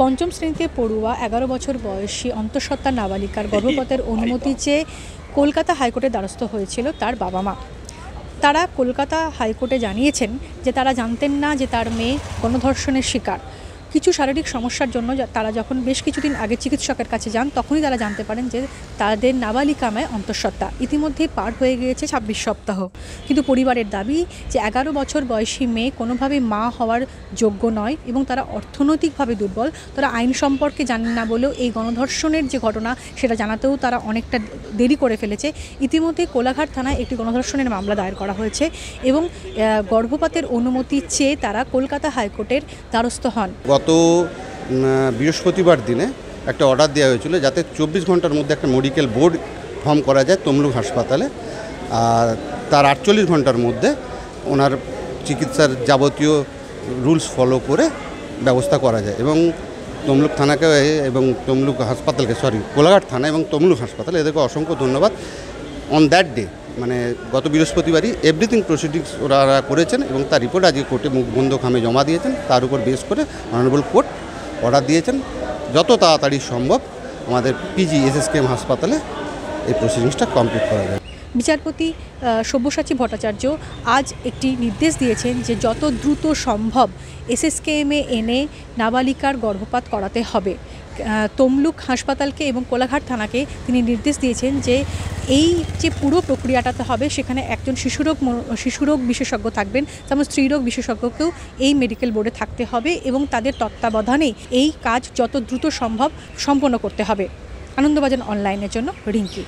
পঞ্চম শ্রেণীতে পড়ুয়া এগারো বছর বয়সী অন্তঃসত্ত্বা নাবালিকার গর্ভপাতের অনুমতি চেয়ে কলকাতা হাইকোর্টের দ্বারস্থ হয়েছিল তার বাবা মা। তারা কলকাতা হাইকোর্টে জানিয়েছেন যে তারা জানতেন না যে তার মেয়ে গণধর্ষণের শিকার। কিছু শারীরিক সমস্যার জন্য তারা যখন বেশ কিছুদিন আগে চিকিৎসকের কাছে যান, তখনই তারা জানতে পারেন যে তাদের নাবালিকা মেয়ে অন্তঃসত্ত্বা ইতিমধ্যেই পার হয়ে গিয়েছে ছাব্বিশ সপ্তাহ। কিন্তু পরিবারের দাবি যে এগারো বছর বয়সী মেয়ে কোনোভাবে মা হওয়ার যোগ্য নয় এবং তারা অর্থনৈতিকভাবে দুর্বল, তারা আইন সম্পর্কে জানেন না বলেও এই গণধর্ষণের যে ঘটনা সেটা জানাতেও তারা অনেকটা দেরি করে ফেলেছে। ইতিমধ্যে কোলাঘাট থানায় একটি গণধর্ষণের মামলা দায়ের করা হয়েছে এবং গর্ভপাতের অনুমতি চেয়ে তারা কলকাতা হাইকোর্টের দ্বারস্থ হন। গত বৃহস্পতিবার দিনে একটা অর্ডার দেওয়া হয়েছিল যাতে চব্বিশ ঘণ্টার মধ্যে একটা মেডিকেল বোর্ড ফর্ম করা যায় তমলুক হাসপাতালে। আর তার আটচল্লিশ ঘণ্টার মধ্যে ওনার চিকিৎসার যাবতীয় রুলস ফলো করে ব্যবস্থা করা যায় এবং তমলুক থানাকে এবং তমলুক হাসপাতালকে সরি কোলাঘাট থানা এবং তমলুক হাসপাতাল এদেরকে অসংখ্য ধন্যবাদ। অন দ্যাট ডে মানে গত বৃহস্পতিবারই এভরিথিং প্রসিডিংস ওরা করেছেন এবং তার রিপোর্ট আজকে কোর্টে বন্ধ খামে জমা দিয়েছেন। তার উপর বেস করে অনারেবল কোর্ট অর্ডার দিয়েছেন। যত তাড়াতাড়ি সম্ভব আমাদের পিজি এসএসকেএম হাসপাতালে এই প্রসিডিংসটা কমপ্লিট করা যায় বিচারপতি সব্যসাচী ভট্টাচার্য আজ একটি নির্দেশ দিয়েছেন যে যত দ্রুত সম্ভব এসএসকেএমে এনে নাবালিকার গর্ভপাত করাতে হবে। তমলুক হাসপাতালকে এবং কোলাঘাট থানাকে তিনি নির্দেশ দিয়েছেন যে এই যে পুরো প্রক্রিয়াটাতে হবে, সেখানে একজন শিশুরোগ শিশুরোগ বিশেষজ্ঞ থাকবেন, তেমন স্ত্রীরোগ বিশেষজ্ঞকেও এই মেডিকেল বোর্ডে থাকতে হবে এবং তাদের তত্ত্বাবধানে এই কাজ যত দ্রুত সম্ভব সম্পন্ন করতে হবে। আনন্দবাজার অনলাইনের জন্য রিঙ্কি।